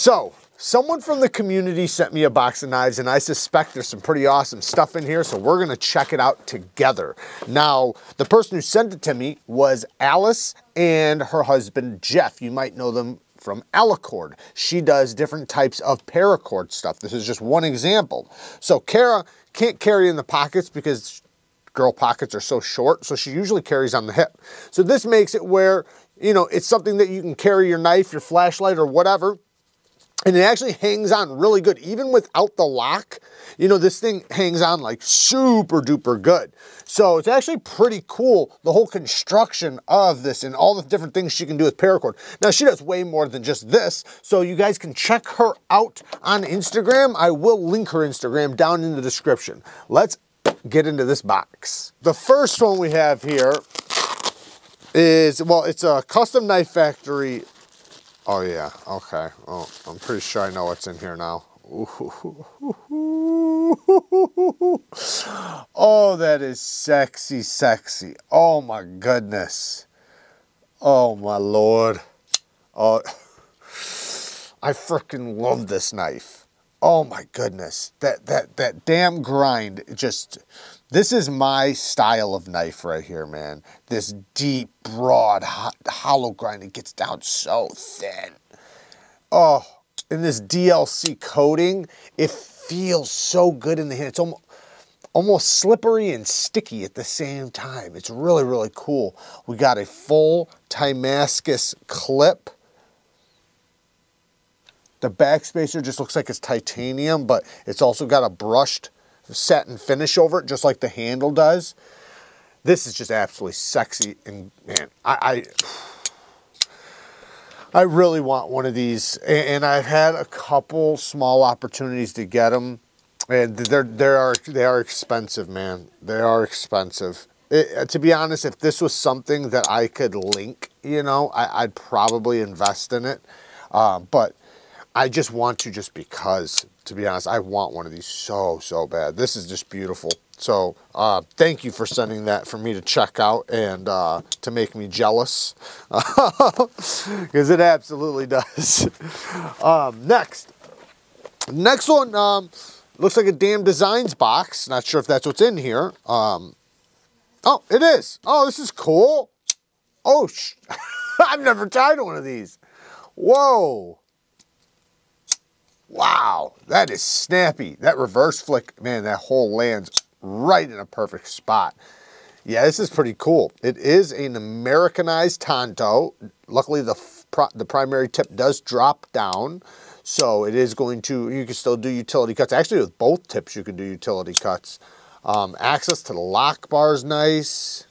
So, someone from the community sent me a box of knives and I suspect there's some pretty awesome stuff in here, so we're gonna check it out together. Now, the person who sent it to me was Alice and her husband, Jeff. You might know them from Alicord. She does different types of paracord stuff. This is just one example. So Kara can't carry in the pockets because girl pockets are so short, so she usually carries on the hip. So this makes it where, you know, it's something that you can carry your knife, your flashlight, or whatever, and it actually hangs on really good. Even without the lock, you know, this thing hangs on like super duper good. So it's actually pretty cool, the whole construction of this and all the different things she can do with paracord. Now she does way more than just this, so you guys can check her out on Instagram. I will link her Instagram down in the description. Let's get into this box. The first one we have here is, well, it's a custom knife factory Oh yeah, okay. Oh, I'm pretty sure I know what's in here now. Oh, that is sexy, sexy. Oh my goodness. Oh my lord. Oh, I freaking love this knife. Oh my goodness. That, that, that damn grind just this is my style of knife right here, man. This deep, broad, hot, hollow grind. It gets down so thin. Oh, in this DLC coating, it feels so good in the hand. It's almost, almost slippery and sticky at the same time. It's really, really cool. We got a full Timascus clip. The back spacer just looks like it's titanium, but it's also got a brushed satin finish over it, just like the handle does. This is just absolutely sexy, and man, I, I, I really want one of these, and I've had a couple small opportunities to get them, and they're they are they are expensive, man. They are expensive. It, to be honest, if this was something that I could link, you know, I, would probably invest in it. Uh, but I just want to just because to be honest. I want one of these so, so bad. This is just beautiful. So uh, thank you for sending that for me to check out and uh, to make me jealous because it absolutely does. um, next, next one um, looks like a Damned Designs box. Not sure if that's what's in here. Um, oh, it is. Oh, this is cool. Oh, I've never tried one of these. Whoa. Wow, that is snappy. That reverse flick, man, that hole lands right in a perfect spot. Yeah, this is pretty cool. It is an Americanized Tanto. Luckily, the, the primary tip does drop down. So it is going to, you can still do utility cuts. Actually, with both tips, you can do utility cuts. Um, access to the lock bar is nice.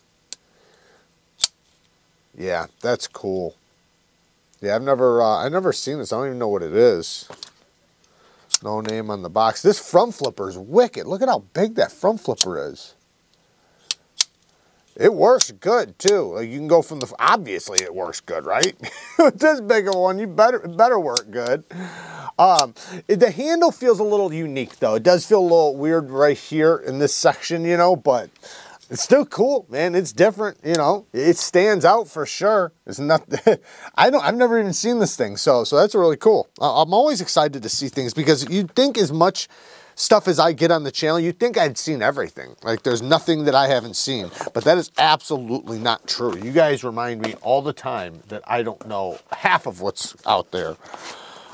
Yeah, that's cool. Yeah, I've never, uh, I've never seen this. I don't even know what it is. No name on the box. This front flipper is wicked. Look at how big that front flipper is. It works good too. Like you can go from the, obviously it works good, right? With this big of one, you better, it better work good. Um, the handle feels a little unique though. It does feel a little weird right here in this section, you know, but it's still cool, man. It's different, you know. It stands out for sure. It's not. I don't. I've never even seen this thing, so so that's really cool. I'm always excited to see things because you think as much stuff as I get on the channel, you'd think I'd seen everything. Like there's nothing that I haven't seen, but that is absolutely not true. You guys remind me all the time that I don't know half of what's out there.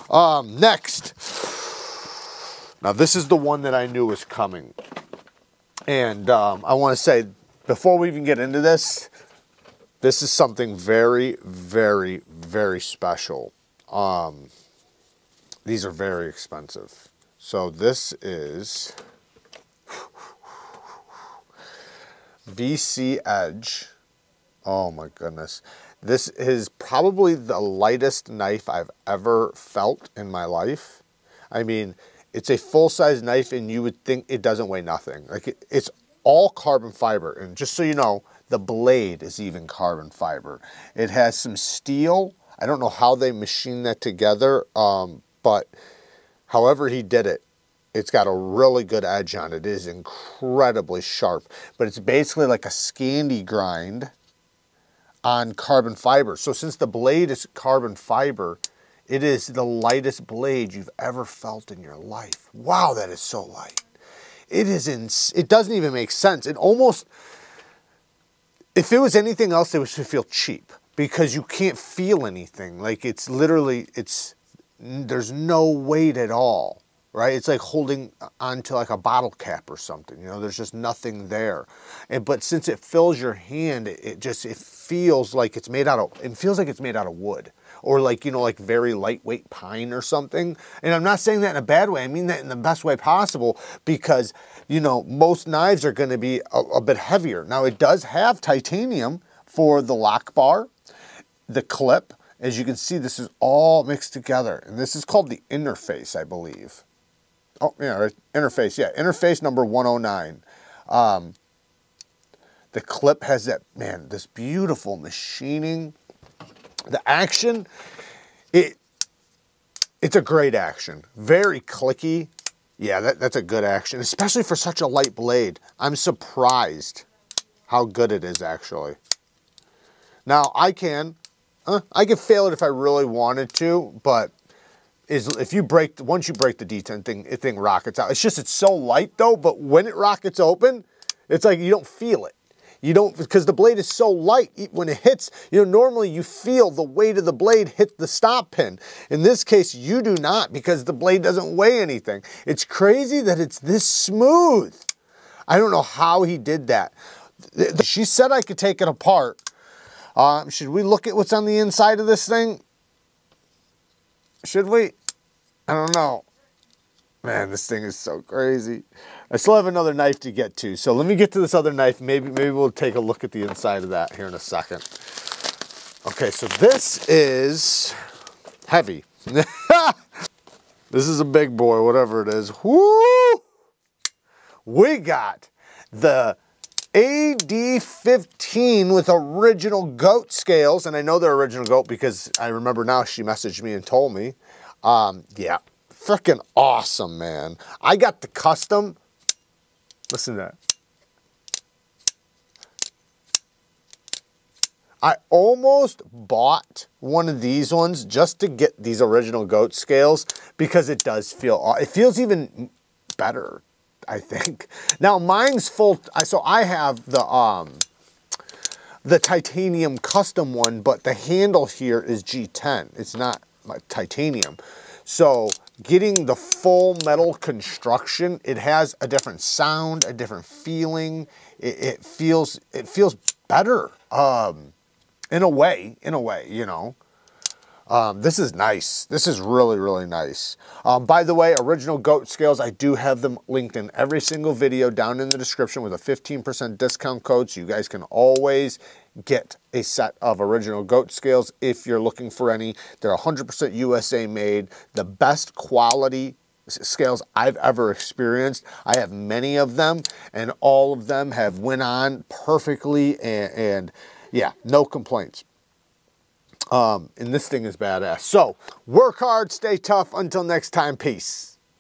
Um, next. Now this is the one that I knew was coming. And um, I want to say, before we even get into this, this is something very, very, very special. Um, these are very expensive. So this is VC Edge. Oh my goodness. This is probably the lightest knife I've ever felt in my life. I mean, it's a full-size knife and you would think it doesn't weigh nothing. Like it, it's all carbon fiber. And just so you know, the blade is even carbon fiber. It has some steel. I don't know how they machined that together, um, but however he did it, it's got a really good edge on it. It is incredibly sharp, but it's basically like a Scandi grind on carbon fiber. So since the blade is carbon fiber, It is the lightest blade you've ever felt in your life. Wow, that is so light. It is in, it doesn't even make sense. It almost, if it was anything else, it would feel cheap because you can't feel anything. Like it's literally, it's, there's no weight at all, right? It's like holding onto like a bottle cap or something, you know, there's just nothing there. And, but since it fills your hand, it, it just, it feels like it's made out of, it feels like it's made out of wood or like, you know, like very lightweight pine or something. And I'm not saying that in a bad way. I mean that in the best way possible because, you know, most knives are going to be a, a bit heavier. Now it does have titanium for the lock bar, the clip. As you can see, this is all mixed together. And this is called the interface, I believe. Oh, yeah, interface. Yeah, interface number 109. Um, the clip has that, man, this beautiful machining the action, it it's a great action. Very clicky. Yeah, that, that's a good action, especially for such a light blade. I'm surprised how good it is actually. Now I can, uh, I could fail it if I really wanted to, but is if you break, once you break the detent thing, it thing rockets out. It's just, it's so light though, but when it rockets open, it's like you don't feel it. You don't, because the blade is so light, when it hits, you know, normally you feel the weight of the blade hit the stop pin. In this case, you do not because the blade doesn't weigh anything. It's crazy that it's this smooth. I don't know how he did that. She said I could take it apart. Um, should we look at what's on the inside of this thing? Should we? I don't know. Man, this thing is so crazy. I still have another knife to get to. So let me get to this other knife. Maybe, maybe we'll take a look at the inside of that here in a second. Okay, so this is heavy. this is a big boy, whatever it is. Woo! We got the AD15 with original goat scales. And I know they're original goat because I remember now she messaged me and told me. Um, yeah, freaking awesome, man. I got the custom Listen to that. I almost bought one of these ones just to get these original goat scales because it does feel, it feels even better, I think. Now mine's full, so I have the, um, the titanium custom one, but the handle here is G10. It's not titanium. So getting the full metal construction, it has a different sound, a different feeling. It, it feels it feels better um, in a way, in a way, you know. Um, this is nice. This is really, really nice. Um, by the way, original goat scales, I do have them linked in every single video down in the description with a 15% discount code. So you guys can always get a set of original goat scales if you're looking for any. They're 100% USA made, the best quality scales I've ever experienced. I have many of them and all of them have went on perfectly and, and yeah, no complaints. Um, and this thing is badass. So work hard, stay tough. Until next time, peace.